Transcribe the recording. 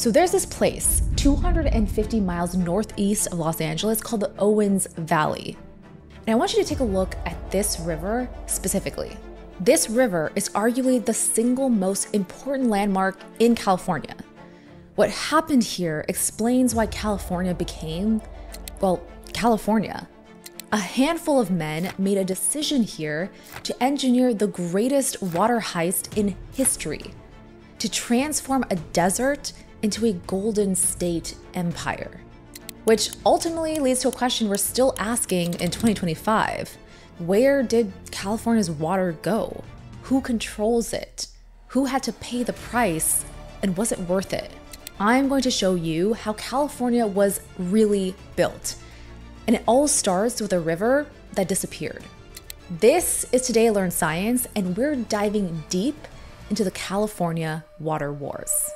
So there's this place 250 miles northeast of Los Angeles called the Owens Valley. And I want you to take a look at this river specifically. This river is arguably the single most important landmark in California. What happened here explains why California became, well, California. A handful of men made a decision here to engineer the greatest water heist in history to transform a desert into a golden state empire. Which ultimately leads to a question we're still asking in 2025 Where did California's water go? Who controls it? Who had to pay the price? And was it worth it? I'm going to show you how California was really built. And it all starts with a river that disappeared. This is Today I Learned Science, and we're diving deep into the California water wars.